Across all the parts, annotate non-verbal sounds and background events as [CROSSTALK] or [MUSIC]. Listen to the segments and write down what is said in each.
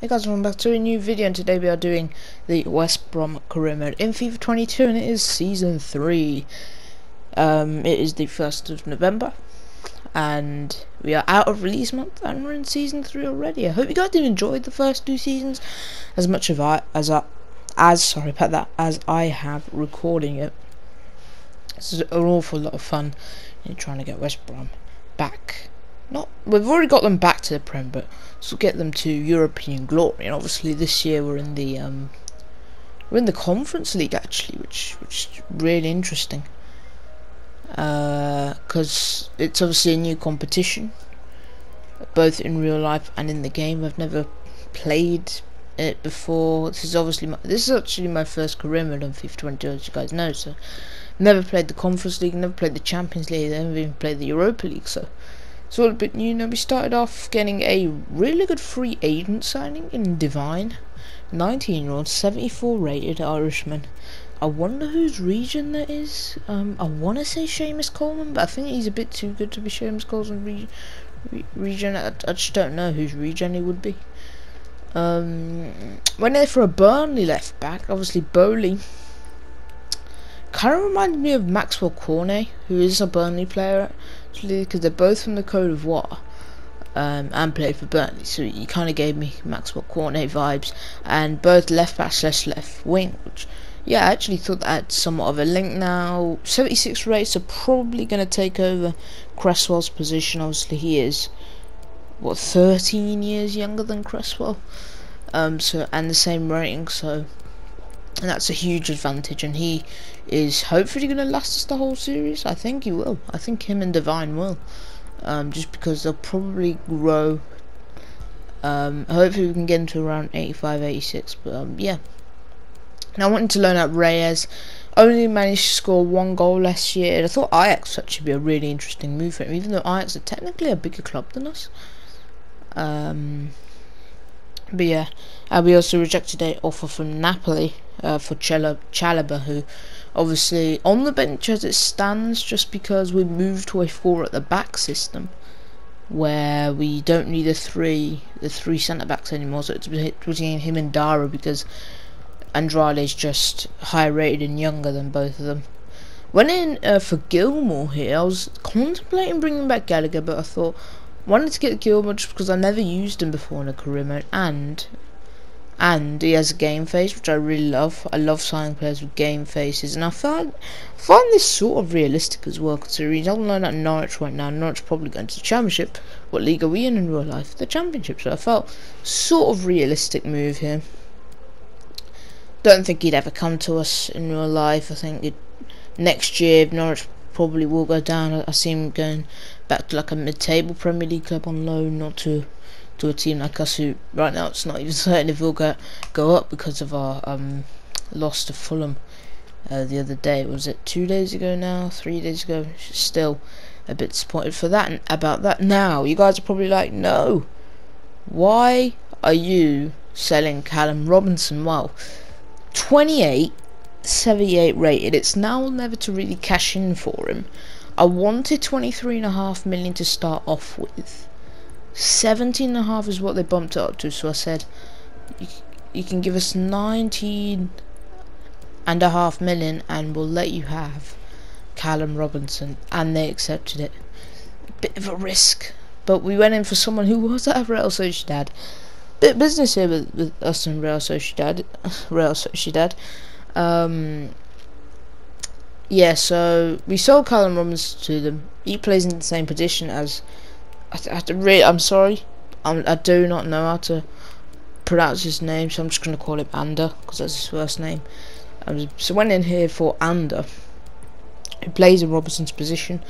Hey guys, welcome back to a new video and today we are doing the West Brom career mode in FIFA 22 and it is season 3. Um, it is the 1st of November and we are out of release month and we're in season 3 already. I hope you guys did enjoy the first two seasons as much of I as I as sorry about that as I have recording it. This is an awful lot of fun in trying to get West Brom back not we've already got them back to the Prem, but to get them to European glory. And obviously this year we're in the um, we're in the Conference League actually, which which is really interesting. Because uh, it's obviously a new competition, both in real life and in the game. I've never played it before. This is obviously my, this is actually my first career mode on FIFA 22, as you guys know. So, never played the Conference League, never played the Champions League, never even played the Europa League. So, it's all a bit new. Now we started off getting a really good free agent signing in Divine. 19 year old, 74 rated Irishman. I wonder whose regen that is. Um, I want to say Seamus Coleman, but I think he's a bit too good to be Seamus Coleman re re regen. I, I, just don't know whose regen he would be. Um, went there for a Burnley left back, obviously Bowley. Kind of reminds me of Maxwell Cornet, who is a Burnley player because they're both from the Côte d'Ivoire um, and played for Burnley, so you kind of gave me Maxwell Cornet vibes, and both left back slash left wing, which yeah, I actually thought that somewhat of a link now. 76 rates are probably going to take over Cresswell's position. Obviously, he is what 13 years younger than Cresswell, um, so and the same rating, so and that's a huge advantage and he is hopefully going to last us the whole series. I think he will. I think him and Divine will. Um, just because they'll probably grow um, hopefully we can get into around 85 86 but um, yeah. Now I wanted to learn out Reyes only managed to score one goal last year I thought Ajax would be a really interesting move for him even though Ajax are technically a bigger club than us. Um, but yeah, uh, we also rejected a offer from Napoli uh, for Chalobah, who obviously on the bench as it stands, just because we moved to a four at the back system, where we don't need the three the three centre backs anymore. So it's between him and Dara because Andrade is just higher rated and younger than both of them. Went in uh, for Gilmour here. I was contemplating bringing back Gallagher, but I thought wanted to get Gilmour just because I never used him before in a career mode, and and he has a game face, which I really love. I love signing players with game faces, and I find find this sort of realistic as well. Considering on loan at Norwich right now, Norwich probably going to the Championship. What league are we in in real life? The Championship. So I felt sort of realistic move here. Don't think he'd ever come to us in real life. I think next year Norwich probably will go down. I see him going back to like a mid-table Premier League club on loan, not to to a team like us who right now it's not even [LAUGHS] certain if we'll go go up because of our um, loss to Fulham uh, the other day. Was it two days ago now? Three days ago? Still a bit disappointed for that and about that. Now you guys are probably like, no, why are you selling Callum Robinson? Well, 28, 78 rated. It's now never to really cash in for him. I wanted 23.5 million to start off with. 17.5 is what they bumped it up to, so I said, you, you can give us 19 and a half million and we'll let you have Callum Robinson and they accepted it. Bit of a risk, but we went in for someone who was at Real Sociedad. Bit business here with, with us and Real Sociedad. [LAUGHS] Real Sociedad. Um, yeah, so we sold Callum Robinson to them. He plays in the same position as. I, I really, I'm sorry, I'm, I do not know how to pronounce his name, so I'm just going to call him Ander because that's his first name. Um, so went in here for Ander, who plays in Robinson's position.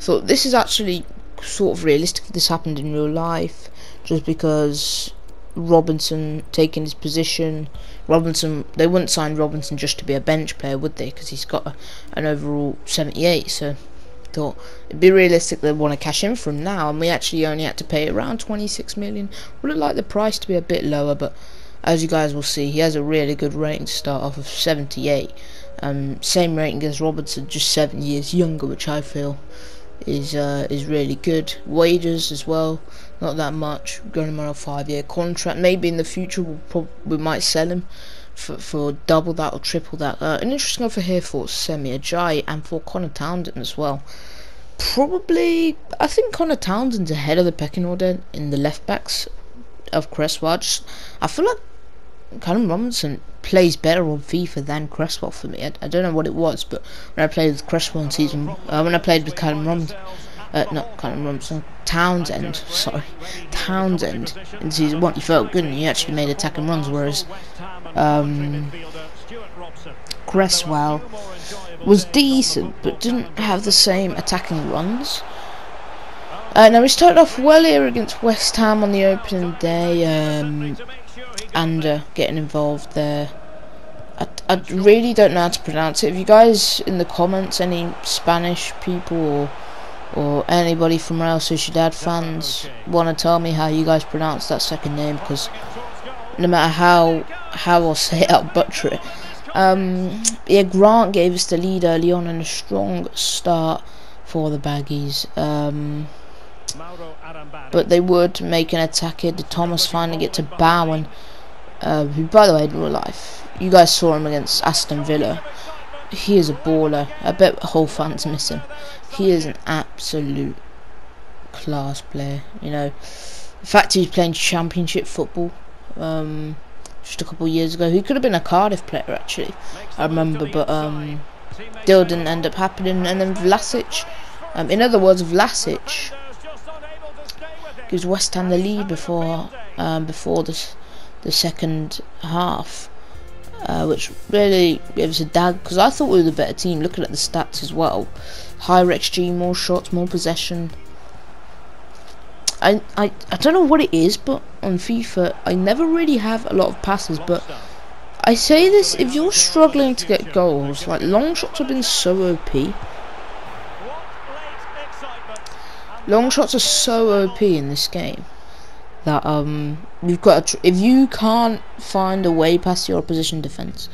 Thought this is actually sort of realistic. If this happened in real life, just because Robinson taking his position. Robinson, they wouldn't sign Robinson just to be a bench player, would they? Because he's got a, an overall 78. So thought it'd be realistic they'd want to cash in from now, and we actually only had to pay around 26 million. Would have liked the price to be a bit lower, but as you guys will see, he has a really good rating to start off of 78. Um, same rating as Robertson, just seven years younger, which I feel is uh, is really good. Wages as well, not that much. Going on a five-year contract. Maybe in the future we'll we might sell him for, for double that or triple that. Uh, an interesting offer here for Semi Ajayi and for Conor Townsend as well. Probably, I think Conor Townsend's ahead of the pecking order in the left backs of Cresswell. I feel like Callum Robinson plays better on FIFA than Cresswell for me. I, I, don't know what it was, but when I played with Cresswell in season, uh, when I played with Callum Robinson, uh, not Callum Robinson, Townsend, [LAUGHS] sorry, Townsend in season one, he felt good and he actually made attacking runs, whereas um, Cresswell was decent but didn't have the same attacking runs. Uh, now we started off well here against West Ham on the opening day um, and uh, getting involved there. I, I really don't know how to pronounce it. If you guys in the comments, any Spanish people or or anybody from Real Sociedad fans want to tell me how you guys pronounce that second name because no matter how how I'll [LAUGHS] say it, I'll butcher it. Um, yeah, Grant gave us the lead early on and a strong start for the Baggies. Um, but they would make an attack here. Did Thomas finally get to Bowen, uh, who, by the way, in real life, you guys saw him against Aston Villa. He is a baller. I bet Hull fans miss him. He is an absolute class player. You know, the fact he's playing Championship football. Um, just a couple years ago. He could have been a Cardiff player actually. I remember, but um, deal didn't end up happening. And then Vlasic, um, in other words, Vlasic gives West Ham the lead before um, before this the second half. Uh, which really gives a dag because I thought we were the better team. Looking at the stats as well, higher XG, more shots, more possession, I, I, I don't know what it is, but on FIFA, I never really have a lot of passes, but I say this, if you're struggling to get goals, like long shots have been so OP. Long shots are so OP in this game that um you've got if you can't find a way past your opposition defense,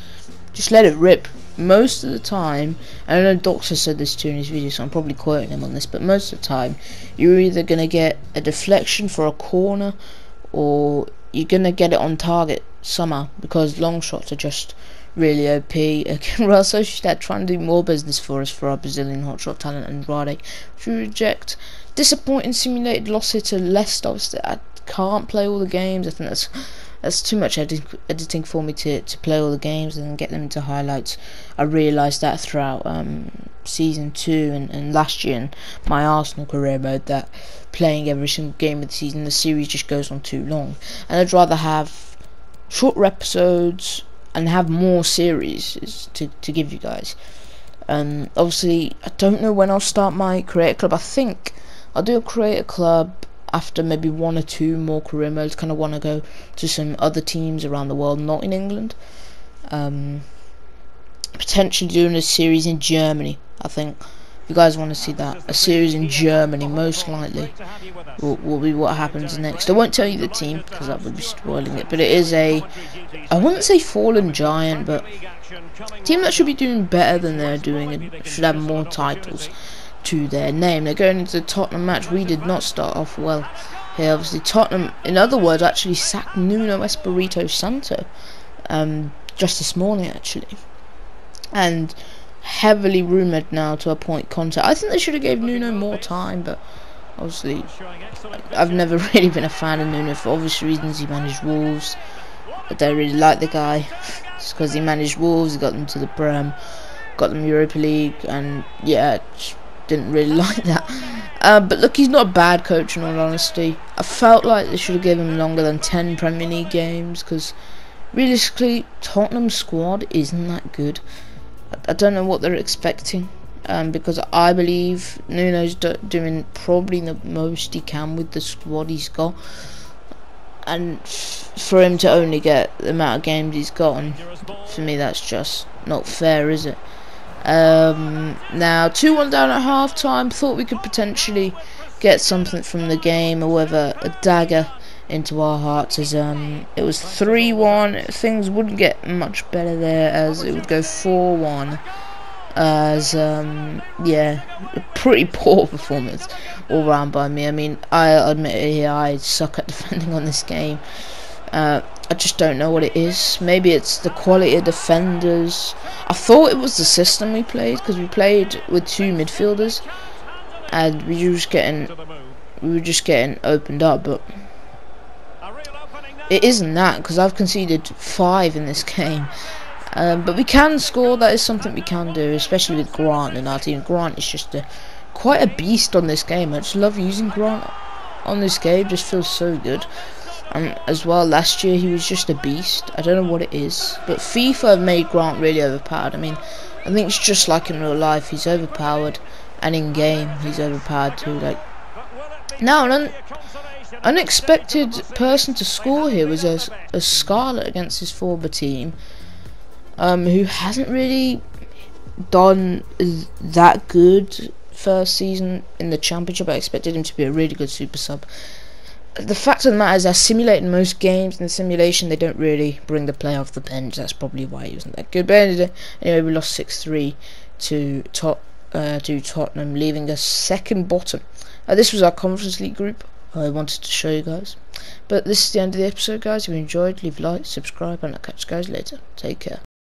just let it rip most of the time, I know Doctor said this too in his video, so I'm probably quoting him on this, but most of the time, you're either going to get a deflection for a corner, or you're going to get it on target somehow, because long shots are just really OP. Real [LAUGHS] Sociedad trying to do more business for us for our Brazilian hotshot talent Andrade, which we reject. Disappointing simulated loss here to Leicester. I can't play all the games. I think that's that's too much edit editing for me to, to play all the games and get them into highlights. I realised that throughout um, season two and, and last year in my Arsenal career mode that playing every single game of the season, the series just goes on too long. And I'd rather have shorter episodes and have more series to, to give you guys. Um, obviously, I don't know when I'll start my creator club. I think I'll do a creator club after maybe one or two more career modes, kind of want to go to some other teams around the world, not in England. Um, potentially doing a series in Germany, I think. If you guys want to see that, a series in Germany, most likely, will, will be what happens next. I won't tell you the team, because that would be spoiling it, but it is a, I wouldn't say fallen giant, but team that should be doing better than they're doing and should have more titles to their name. They're going into the Tottenham match. We did not start off well here. Obviously, Tottenham, in other words, actually sacked Nuno Espirito Santo um, just this morning, actually. And heavily rumoured now to appoint Conte. I think they should have gave Nuno more time, but obviously, I've never [LAUGHS] really been a fan of Nuno for obvious reasons. He managed Wolves. I don't really like the guy. [LAUGHS] It's because he managed Wolves, he got them to the Prem, got them Europa League, and yeah, didn't really [LAUGHS] like that. Uh, but look, he's not a bad coach in all honesty. I felt like they should have given him longer than 10 Premier League games because realistically, Tottenham's squad isn't that good. I, don't know what they're expecting um, because I believe Nuno's do doing probably the most he can with the squad he's got. And for him to only get the amount of games he's gotten, for me that's just not fair, is it? Um, now, 2 1 down at half time. Thought we could potentially get something from the game, or whether a dagger into our hearts as um, it was 3 1. Things wouldn't get much better there as it would go 4 1. as um, yeah, pretty [LAUGHS] poor performance all round by me. I mean, I admit it here, I suck at [LAUGHS] defending on this game. Uh, I just don't know what it is. Maybe it's the quality of defenders. I thought it was the system we played because we played with two midfielders, and we were just getting we were just getting opened up, but it isn't that because I've conceded five in this [LAUGHS] game. Um, but we can score. That is something we can do, especially with Grant and our team. Grant is just a quite a beast on this game. I just love using Grant on this game. Just feels so good. And as well, last year he was just a beast. I don't know what it is, but FIFA made Grant really overpowered. I mean, I think it's just like in real life. He's overpowered, and in game he's overpowered too. Like now, an un unexpected person to score here was a, a Scarlett against his former team, um, who hasn't really done that good first season in the championship. I expected him to be a really good super sub the fact of the matter is they're simulating most games in the simulation. They don't really bring the player off the bench. That's probably why he wasn't that good. But anyway we lost 6-3 to Tot uh, to Tottenham leaving us second bottom. Uh, this was our conference league group I wanted to show you guys. But this is the end of the episode guys. If you enjoyed leave a like subscribe and I'll catch you guys later. Take care